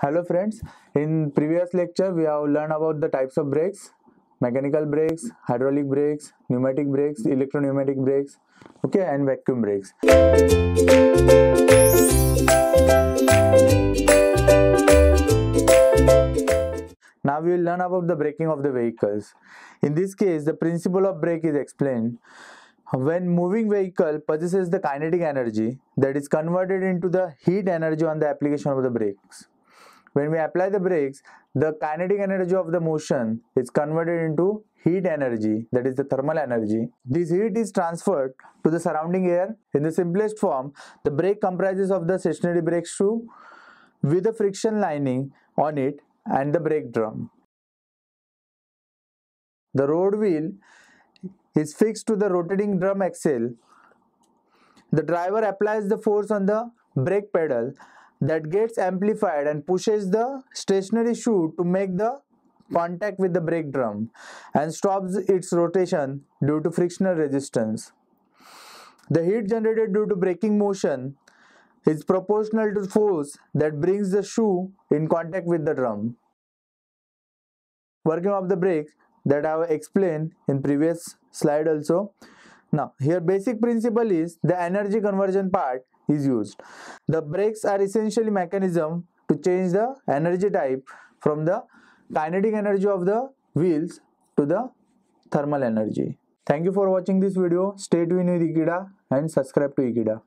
Hello friends, in previous lecture we have learned about the types of brakes, mechanical brakes, hydraulic brakes, pneumatic brakes, electro-pneumatic brakes, okay, and vacuum brakes. Now we will learn about the braking of the vehicles. In this case, the principle of brake is explained. When moving vehicle possesses the kinetic energy that is converted into the heat energy on the application of the brakes. When we apply the brakes, the kinetic energy of the motion is converted into heat energy that is the thermal energy. This heat is transferred to the surrounding air. In the simplest form, the brake comprises of the stationary brake shoe with a friction lining on it and the brake drum. The road wheel is fixed to the rotating drum axle. The driver applies the force on the brake pedal that gets amplified and pushes the stationary shoe to make the contact with the brake drum and stops its rotation due to frictional resistance. The heat generated due to braking motion is proportional to the force that brings the shoe in contact with the drum. Working of the brake that I have explained in previous slide also. Now here basic principle is the energy conversion part is used. The brakes are essentially mechanism to change the energy type from the kinetic energy of the wheels to the thermal energy. Thank you for watching this video. Stay tuned with Ekeeda and subscribe to Ekeeda.